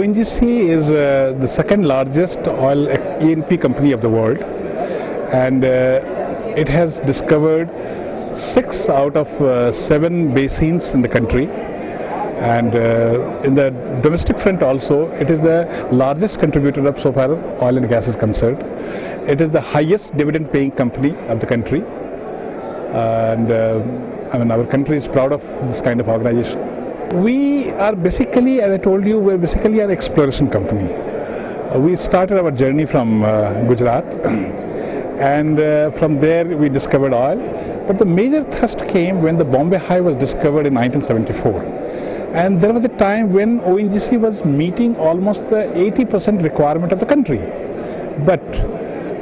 ONGC is uh, the second largest oil E&P company of the world and uh, it has discovered six out of uh, seven basins in the country and uh, in the domestic front also it is the largest contributor of so far oil and gas is concerned. It is the highest dividend paying company of the country and uh, I mean our country is proud of this kind of organization. We are basically, as I told you, we're basically an exploration company. Uh, we started our journey from uh, Gujarat and uh, from there we discovered oil. But the major thrust came when the Bombay High was discovered in 1974. And there was a time when ONGC was meeting almost the 80% requirement of the country. But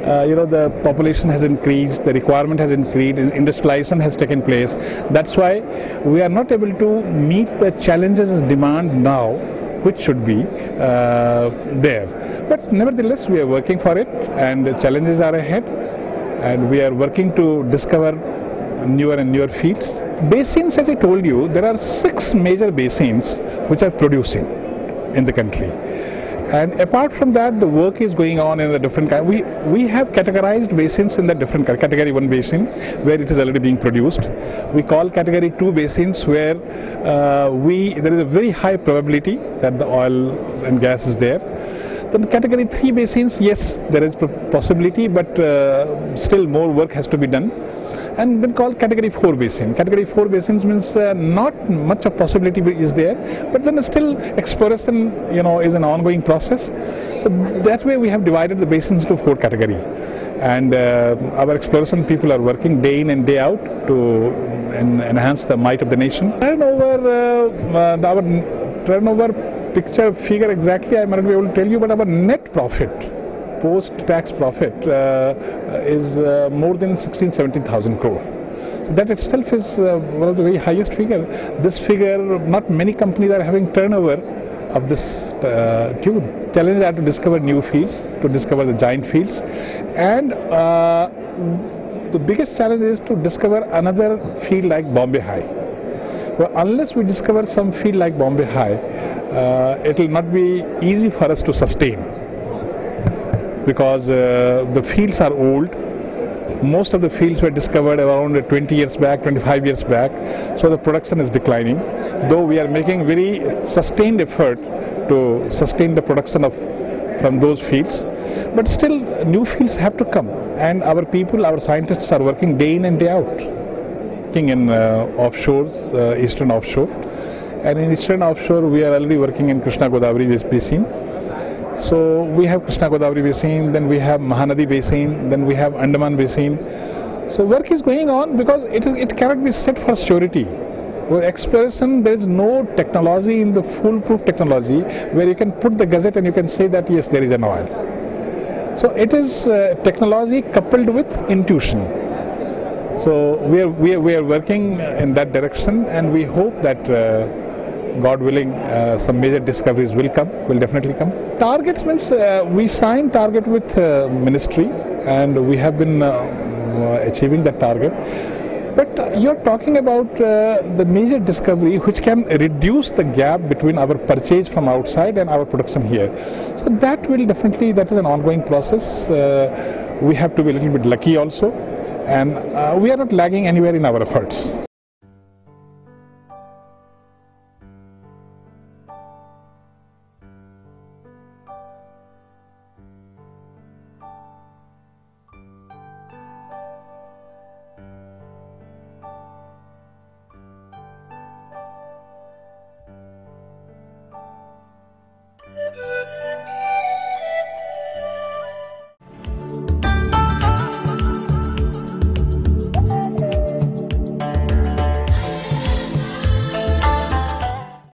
uh, you know the population has increased, the requirement has increased, industrialization has taken place. That's why we are not able to meet the challenges demand now, which should be uh, there. But nevertheless, we are working for it, and the challenges are ahead, and we are working to discover newer and newer fields. Basins, as I told you, there are six major basins which are producing in the country. And apart from that, the work is going on in the different kind. We we have categorized basins in the different category one basin where it is already being produced. We call category two basins where uh, we there is a very high probability that the oil and gas is there. Then category three basins, yes, there is possibility, but uh, still more work has to be done and then called category 4 basin. Category 4 basins means uh, not much of possibility is there, but then still exploration, you know, is an ongoing process. So that way we have divided the basins into four category. And uh, our exploration people are working day in and day out to en enhance the might of the nation. Turnover, uh, uh our turnover picture figure exactly I might not be able to tell you, but our net profit post-tax profit uh, is uh, more than 16, 17,000 crore. That itself is uh, one of the very highest figure. This figure, not many companies are having turnover of this uh, tune. Challenge are to discover new fields, to discover the giant fields, and uh, the biggest challenge is to discover another field like Bombay High. Well, unless we discover some field like Bombay High, uh, it will not be easy for us to sustain. Because uh, the fields are old. Most of the fields were discovered around 20 years back, 25 years back, so the production is declining. Though we are making very sustained effort to sustain the production of from those fields, but still new fields have to come, and our people, our scientists are working day in and day out, working in uh, offshore, uh, eastern offshore, and in eastern offshore we are already working in Krishna Godavari basin. So we have Krishna Godavari basin, then we have Mahanadi basin, then we have Andaman basin. So work is going on because it is it cannot be set for surety. For exploration, there is no technology in the foolproof technology where you can put the gazette and you can say that yes, there is an oil. So it is uh, technology coupled with intuition. So we are, we are, we are working in that direction and we hope that uh, God willing, uh, some major discoveries will come, will definitely come. Targets means uh, we signed target with uh, ministry and we have been uh, uh, achieving that target. But you're talking about the major discovery which can reduce the gap between our purchase from outside and our production here. So that will definitely, that is an ongoing process. we have to be a little bit lucky also and uh, we are not lagging anywhere in our efforts.